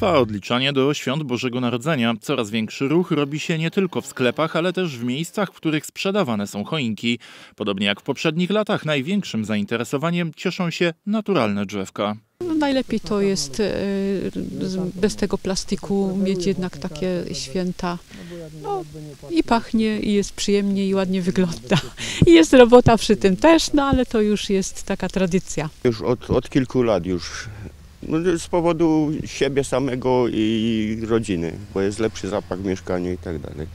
Trwa odliczanie do świąt Bożego Narodzenia. Coraz większy ruch robi się nie tylko w sklepach, ale też w miejscach, w których sprzedawane są choinki. Podobnie jak w poprzednich latach, największym zainteresowaniem cieszą się naturalne drzewka. No, najlepiej to jest e, bez tego plastiku mieć jednak takie święta. No, I pachnie, i jest przyjemnie, i ładnie wygląda. I jest robota przy tym też, no ale to już jest taka tradycja. Już od, od kilku lat już. No, z powodu siebie samego i rodziny, bo jest lepszy zapach w mieszkaniu i tak dalej.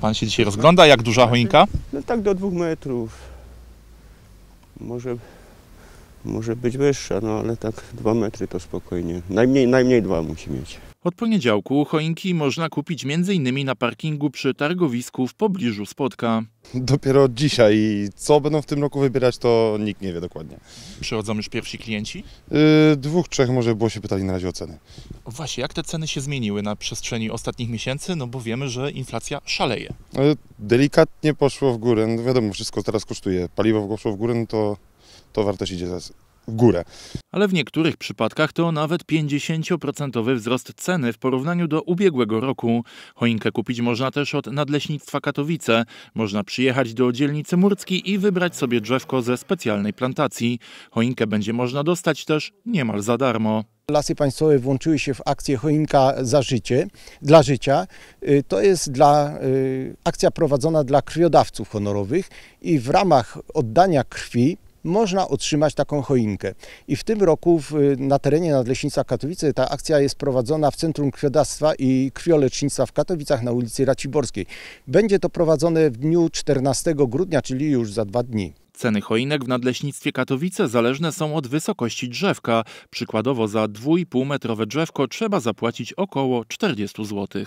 Pan się dzisiaj rozgląda, jak duża choinka? No tak do dwóch metrów. Może, może być wyższa, no ale tak dwa metry to spokojnie. Najmniej, najmniej dwa musi mieć. Od poniedziałku choinki można kupić m.in. na parkingu przy targowisku w pobliżu Spodka. Dopiero dzisiaj. Co będą w tym roku wybierać, to nikt nie wie dokładnie. Przychodzą już pierwsi klienci? Yy, dwóch, trzech może było się pytali na razie o ceny. Właśnie, jak te ceny się zmieniły na przestrzeni ostatnich miesięcy? No bo wiemy, że inflacja szaleje. Yy, delikatnie poszło w górę. No wiadomo, wszystko teraz kosztuje. Paliwo poszło w górę, no to, to wartość idzie w górę. Ale w niektórych przypadkach to nawet 50% wzrost ceny w porównaniu do ubiegłego roku. Choinkę kupić można też od Nadleśnictwa Katowice. Można przyjechać do dzielnicy Murcki i wybrać sobie drzewko ze specjalnej plantacji. Choinkę będzie można dostać też niemal za darmo. Lasy Państwowe włączyły się w akcję Choinka za życie, dla życia. Y, To jest dla, y, akcja prowadzona dla krwiodawców honorowych i w ramach oddania krwi można otrzymać taką choinkę. I w tym roku w, na terenie Nadleśnictwa Katowice ta akcja jest prowadzona w Centrum Krwiodawstwa i Krwiolecznictwa w Katowicach na ulicy Raciborskiej. Będzie to prowadzone w dniu 14 grudnia, czyli już za dwa dni. Ceny choinek w Nadleśnictwie Katowice zależne są od wysokości drzewka. Przykładowo za 2,5 metrowe drzewko trzeba zapłacić około 40 zł.